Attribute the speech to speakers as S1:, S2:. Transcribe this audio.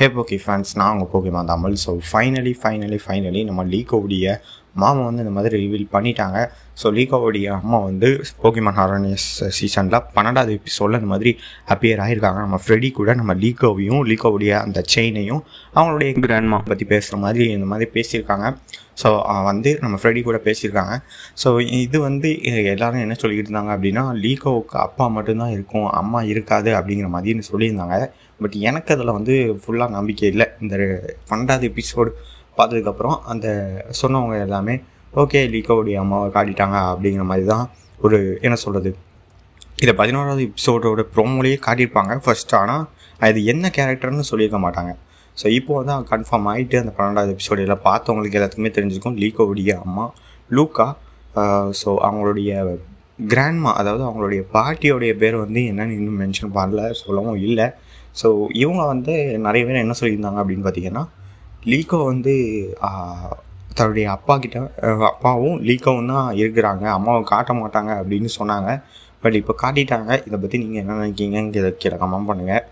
S1: ஹே போக்கி ஃபேன்ஸ் நான் உங்கள் Pokémon Tamil so finally finally finally நம்ம லீகோவுடைய மாமா வந்து இந்த மாதிரி ரிவீல் பண்ணிட்டாங்க. ஸோ லீகோவுடைய அம்மா வந்து போக்கிமான் ஹாரனியஸ் சீசனில் பன்னெண்டாவது எபிசோடில் இந்த மாதிரி அப்பியர் ஆகியிருக்காங்க நம்ம ஃப்ரெடி கூட நம்ம லீகோவையும் லீகோவுடைய அந்த செயினையும் அவங்களுடைய கிராண்ட்மா பற்றி பேசுகிற மாதிரி இந்த மாதிரி பேசியிருக்காங்க. ஸோ வந்து நம்ம ஃப்ரெடி கூட பேசியிருக்காங்க. ஸோ இது வந்து எல்லோரும் என்ன சொல்லிக்கிட்டு இருந்தாங்க அப்படின்னா லீகோவுக்கு அப்பா மட்டும்தான் இருக்கும் அம்மா இருக்காது அப்படிங்கிற மாதிரின்னு சொல்லியிருந்தாங்க. பட் எனக்கு அதில் வந்து ஃபுல்லாக நம்பிக்கை இல்லை. இந்த பன்னெண்டாவது எபிசோடு பார்த்ததுக்கப்புறம் அந்த சொன்னவங்க எல்லாமே ஓகே லீகோடைய அம்மாவை காட்டிட்டாங்க அப்படிங்கிற மாதிரி தான் ஒரு என்ன சொல்கிறது இதை பதினோராவது எபிசோடோட ப்ரோமோலேயே காட்டியிருப்பாங்க. ஃபர்ஸ்ட் ஆனால் அது என்ன கேரக்டர்னு சொல்லியிருக்க மாட்டாங்க. ஸோ இப்போ வந்து கன்ஃபார்ம் ஆகிட்டு அந்த பன்னெண்டாவது எபிசோடு எல்லாம் பார்த்தவங்களுக்கு எல்லாத்துக்குமே தெரிஞ்சிருக்கும் லீகோவுடைய அம்மா லூக்கா ஸோ அவங்களுடைய கிராண்ட்மா அதாவது அவங்களுடைய பாட்டியோடைய பேர் வந்து என்னன்னு இன்னும் மென்ஷன் பண்ணல சொல்லவும் இல்லை. ஸோ இவங்க வந்து நிறைய பேர் என்ன சொல்லியிருந்தாங்க அப்படின்னு பார்த்தீங்கன்னா லீகோ வந்து தன்னுடைய அப்பா கிட்ட அப்பாவும் லீகோவும் தான் இருக்கிறாங்க. அம்மாவை காட்ட மாட்டாங்க அப்படின்னு சொன்னாங்க. பட் இப்போ காட்டிட்டாங்க. இதை பற்றி நீங்கள் என்ன நினைக்கிங்கன்னு கீழே கமெண்ட் பண்ணுங்கள்